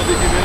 молоденькими